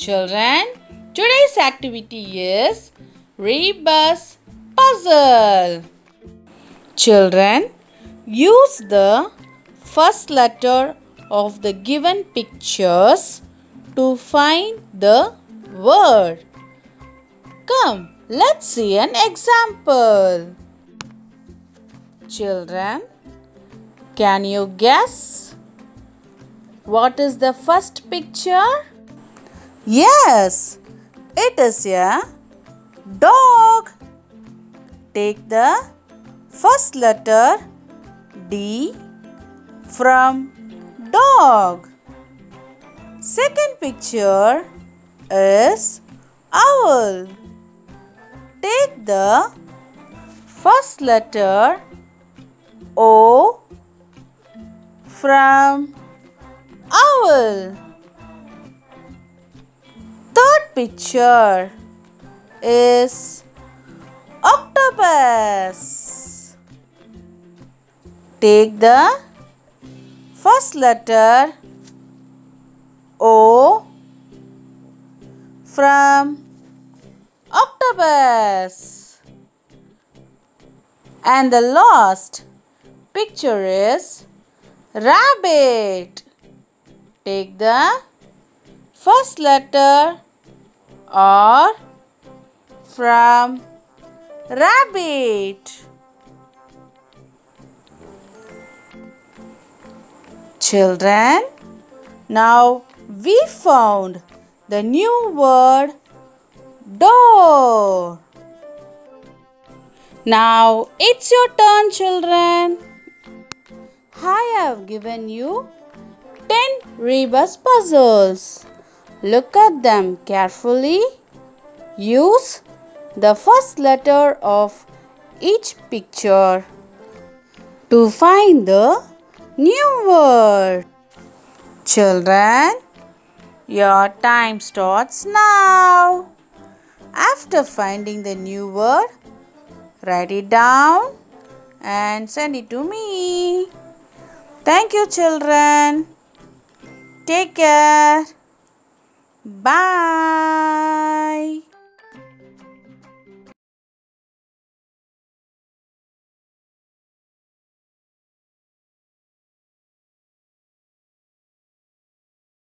Children, today's activity is Rebus Puzzle. Children, use the first letter of the given pictures to find the word. Come, let's see an example. Children, can you guess what is the first picture? Yes, it is a dog. Take the first letter D from dog. Second picture is owl. Take the first letter O from owl. Picture is octopus. Take the first letter O from octopus. And the last picture is rabbit. Take the first letter R from rabbit. Children, now we found the new word door. Now it's your turn, children. I have given you 10 rebus puzzles. Look at them carefully. Use the first letter of each picture to find the new word. Children, your time starts now. After finding the new word, write it down and send it to me. Thank you, children. Take care. Bye.